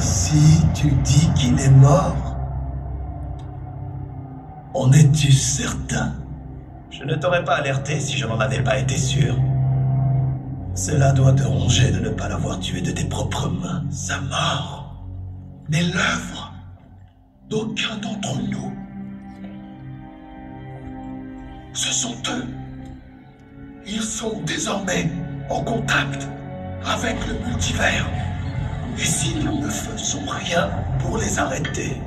Si tu dis qu'il est mort, en es-tu certain? Je ne t'aurais pas alerté si je n'en avais pas été sûr. Cela doit te ronger de ne pas l'avoir tué de tes propres mains. Sa mort n'est l'œuvre d'aucun d'entre nous. Ce sont eux. Ils sont désormais en contact avec le multivers. Et si nous ne faisons rien pour les arrêter,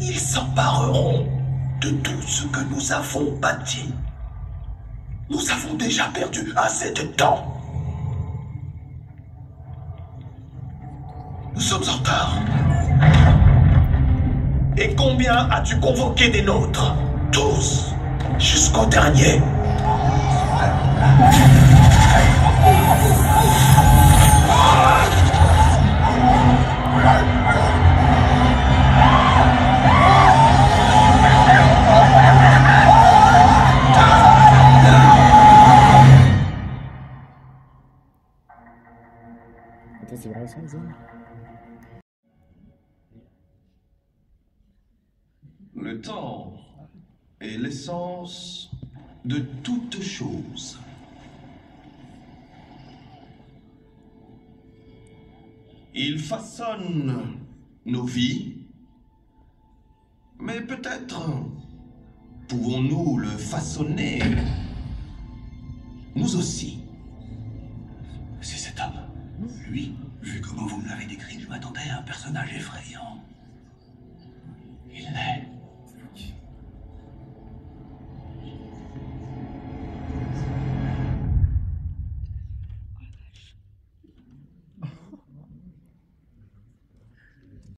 ils s'empareront de tout ce que nous avons bâti. Nous avons déjà perdu assez de temps. Nous sommes en retard. Et combien as-tu convoqué des nôtres? Tous, jusqu'au dernier. Le temps est l'essence de toute chose. Il façonne nos vies, mais peut-être pouvons-nous le façonner, nous aussi. Lui, vu comment vous me l'avez décrit, je m'attendais à un personnage effrayant.